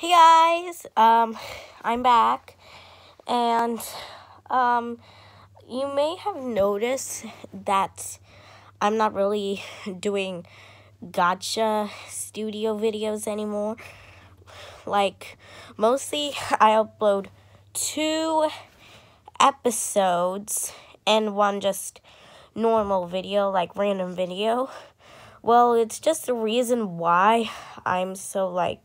Hey guys, um, I'm back, and um, you may have noticed that I'm not really doing Gacha Studio videos anymore. Like, mostly I upload two episodes and one just normal video, like random video. Well, it's just the reason why I'm so like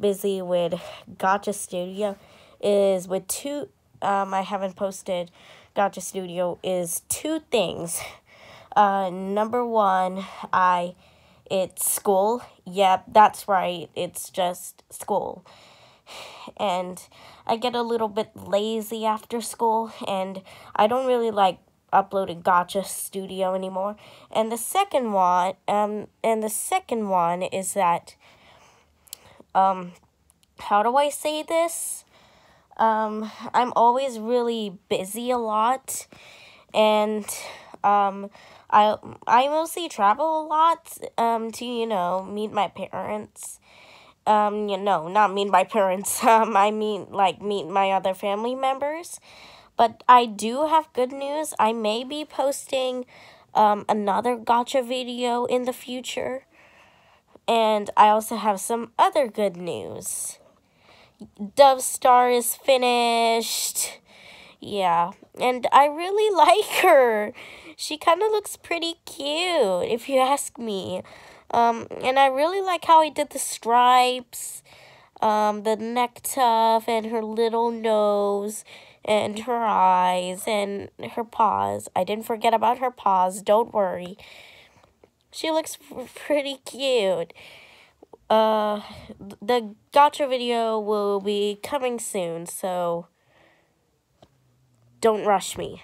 busy with Gacha Studio is with two, um, I haven't posted Gacha Studio is two things. Uh, number one, I, it's school. Yep, that's right. It's just school. And I get a little bit lazy after school and I don't really like uploading Gacha Studio anymore. And the second one, um, and the second one is that um, how do I say this? Um, I'm always really busy a lot, and um, I I mostly travel a lot um, to you know meet my parents. Um, you know, not meet my parents. Um, I mean like meet my other family members. But I do have good news. I may be posting um, another gacha video in the future. And I also have some other good news. Dovestar is finished. Yeah, and I really like her. She kind of looks pretty cute, if you ask me. Um, and I really like how he did the stripes, um, the neck tuft, and her little nose, and her eyes, and her paws. I didn't forget about her paws, don't worry. She looks pretty cute. Uh, the gacha video will be coming soon, so don't rush me.